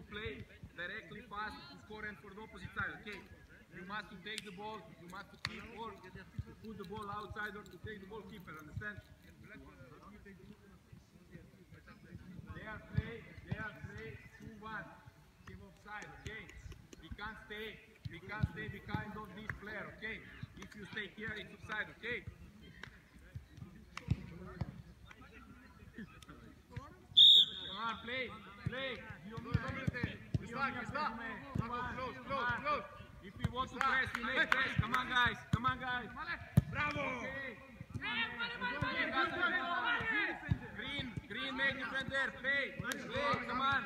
you play directly fast to score and for the opposite side, okay? You must to take the ball, you must to keep or to put the ball outside or to take the ball keeper, understand? They are play, they are play 2-1. Team offside, okay? We can't stay, we can't stay behind of this player, okay? If you stay here, it's offside, okay? Come on, play, play. Dio if you want to press, you. Come on, guys. Come on, guys. Bravo. Green, green, make it there. Play, play. Come on.